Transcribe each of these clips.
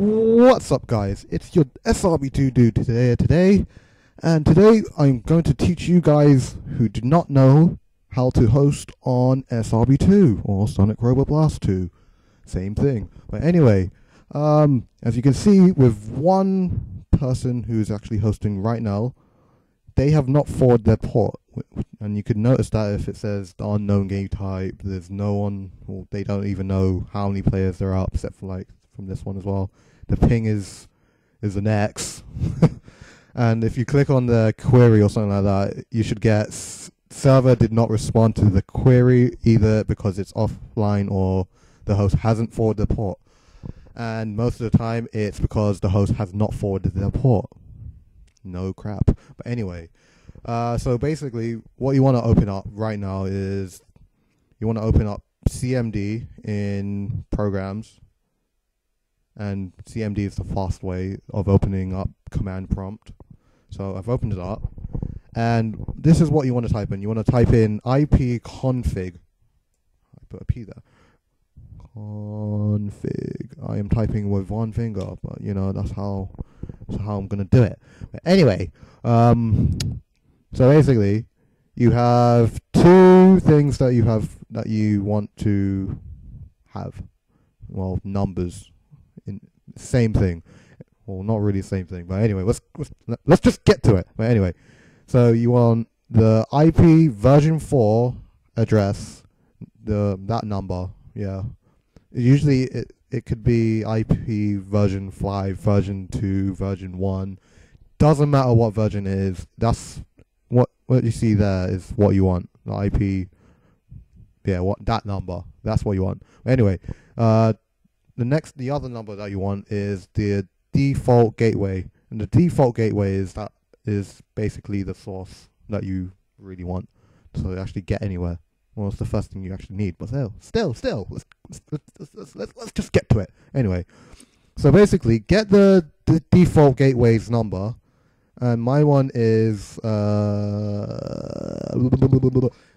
What's up, guys? It's your SRB2 dude today, today, and today I'm going to teach you guys who do not know how to host on SRB2 or Sonic Robo Blast 2. Same thing. But anyway, um, as you can see, with one person who's actually hosting right now, they have not forwarded their port, and you can notice that if it says the unknown game type, there's no one, or they don't even know how many players there are, except for like from this one as well. The ping is is an X, and if you click on the query or something like that, you should get server did not respond to the query either because it's offline or the host hasn't forwarded the port. And most of the time, it's because the host has not forwarded the port. No crap. But anyway, uh, so basically, what you want to open up right now is you want to open up CMD in programs and CMD is the fast way of opening up command prompt. So I've opened it up, and this is what you want to type in. You want to type in ipconfig. I put a p there. Config. I am typing with one finger, but you know that's how that's how I'm gonna do it. But anyway, um, so basically, you have two things that you have that you want to have. Well, numbers in same thing. Well, not really the same thing, but anyway, let's let's, let's just get to it. But anyway, so you want the IP version four address, the that number, yeah. Usually it it could be IP version five, version two, version one. Doesn't matter what version it is. That's what what you see there is what you want. The IP, yeah, what that number. That's what you want. Anyway, uh, the next, the other number that you want is the default gateway, and the default gateway is that is basically the source that you really want to actually get anywhere. Well, it's the first thing you actually need, but still, still, still, let's let's let's, let's, let's just get to it. Anyway, so basically, get the, the default gateway's number, and my one is uh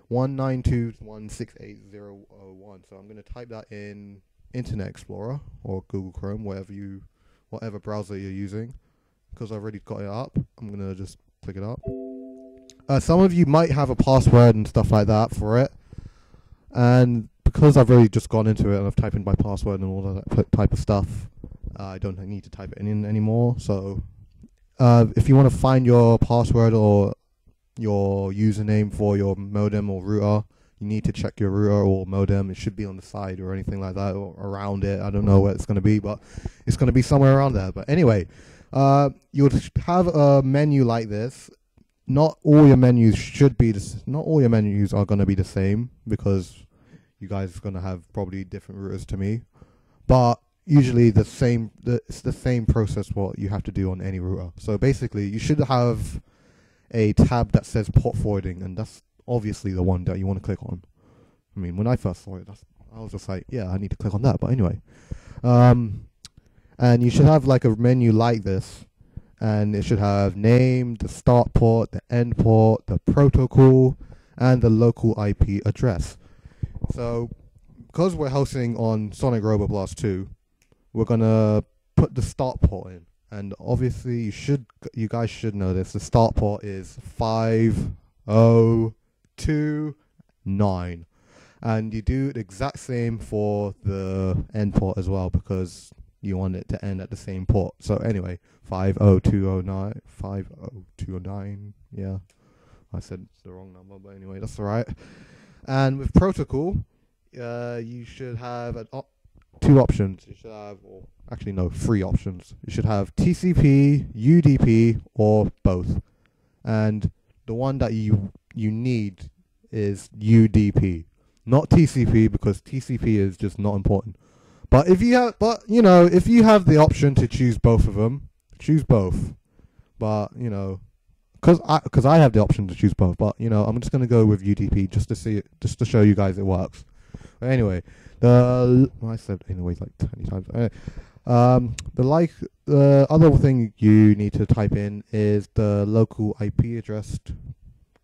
one nine two one six eight zero one. So I'm gonna type that in Internet Explorer or Google Chrome, whatever you, whatever browser you're using. Because I've already got it up, I'm gonna just click it up. Uh, some of you might have a password and stuff like that for it, and because I've already just gone into it and I've typed in my password and all that type of stuff, uh, I don't need to type it in anymore. So, uh, if you want to find your password or your username for your modem or router, you need to check your router or modem. It should be on the side or anything like that or around it. I don't know where it's going to be, but it's going to be somewhere around there. But anyway, uh, you would have a menu like this. Not all your menus should be this. Not all your menus are going to be the same because you guys are going to have probably different routers to me. But usually the same. The, it's the same process what you have to do on any router. So basically, you should have a tab that says port forwarding, and that's obviously the one that you want to click on. I mean, when I first saw it, I was just like, yeah, I need to click on that. But anyway, um, and you should have like a menu like this, and it should have name, the start port, the end port, the protocol, and the local IP address. So, because we're hosting on Sonic Robo Blast 2, we're gonna put the start port in, and obviously you should, you guys should know this. The start port is five oh two nine. And you do the exact same for the end port as well because you want it to end at the same port. So anyway 50209 50209 yeah. I said the wrong number but anyway that's all right. And with protocol uh, you should have an op- two options. You should have or actually no three options. You should have tcp udp or both. And the one that you you need is UDP, not TCP because TCP is just not important. But if you have, but you know, if you have the option to choose both of them, choose both. But you know, because I because I have the option to choose both. But you know, I'm just gonna go with UDP just to see it, just to show you guys it works. But anyway, the well, I said anyway like 20 times. Anyway, um, the like the other thing you need to type in is the local IP address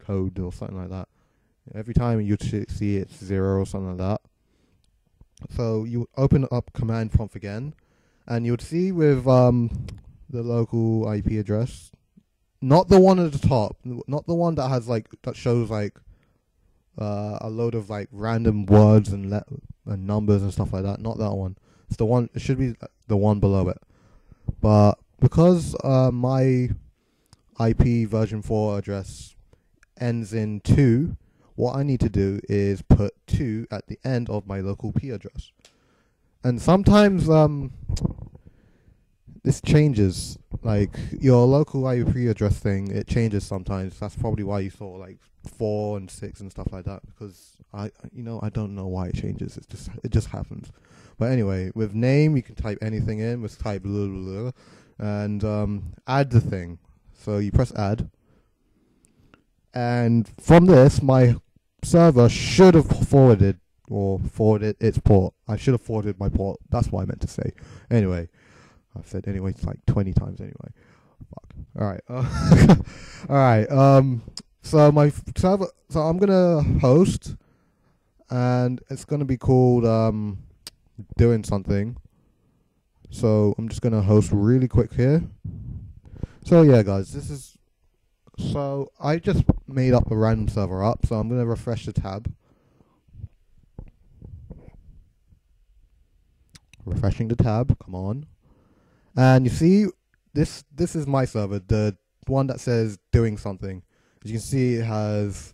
code or something like that. Every time you'd see it's zero or something like that. So you open up command prompt again, and you'd see with um the local IP address, not the one at the top, not the one that has like that shows like uh, a load of like random words and le- and numbers and stuff like that. Not that one. It's the one. It should be the one below it. But because uh, my IP version four address ends in two, what I need to do is put two at the end of my local P address. And sometimes um, this changes. Like your local IP address thing, it changes sometimes. That's probably why you saw like four and six and stuff like that. Because I, you know, I don't know why it changes. It just it just happens. But anyway, with name you can type anything in. Just type blah, blah, blah, and um, add the thing. So you press add, and from this, my server should have forwarded or forwarded its port. I should have forwarded my port. That's what I meant to say. Anyway, I've said anyway like 20 times anyway. Fuck. All right. Uh, all right. Um. So my server. So I'm gonna host, and it's gonna be called um, doing something. So I'm just gonna host really quick here. So yeah, guys, this is. So I just made up a random server up. So I'm gonna refresh the tab. Refreshing the tab. Come on. And you see, this this is my server, the one that says doing something. As you can see, it has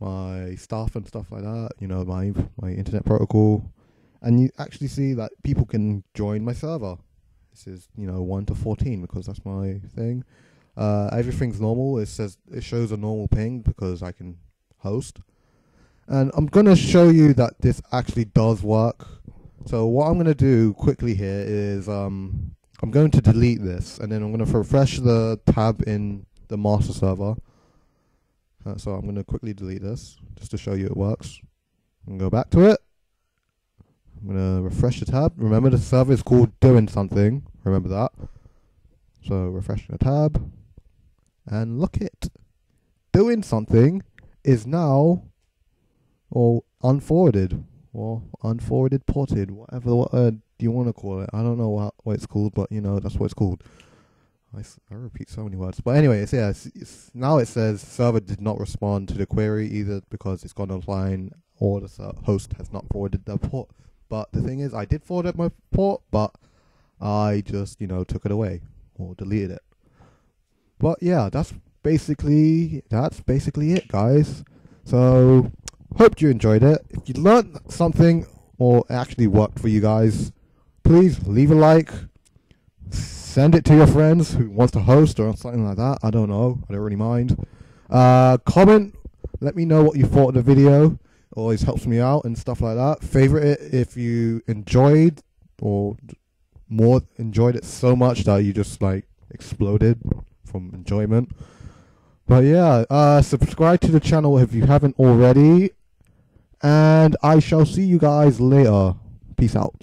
my stuff and stuff like that. You know, my my internet protocol, and you actually see that people can join my server. This is you know one to fourteen because that's my thing. Uh, everything's normal. It says it shows a normal ping because I can host, and I'm gonna show you that this actually does work. So what I'm gonna do quickly here is um I'm going to delete this and then I'm going to refresh the tab in the master server. Uh, so I'm going to quickly delete this just to show you it works. And go back to it. I'm going to refresh the tab. Remember the server is called doing something. Remember that. So refreshing the tab. And look it. Doing something is now or unforwarded or unforwarded ported, whatever what uh, do you want to call it? I don't know what, what it's called, but you know that's what it's called. I, I repeat so many words, but anyway, yeah. It's, it's, now it says server did not respond to the query either because it's gone offline or the host has not forwarded the port. But the thing is, I did forward my port, but I just you know took it away or deleted it. But yeah, that's basically that's basically it, guys. So Hope you enjoyed it. If you learned something or actually worked for you guys, please leave a like. Send it to your friends who wants to host or something like that. I don't know. I don't really mind. Uh, comment. Let me know what you thought of the video. Always helps me out and stuff like that. Favorite it if you enjoyed or more enjoyed it so much that you just like exploded from enjoyment. But yeah, uh, subscribe to the channel if you haven't already. And I shall see you guys later. Peace out.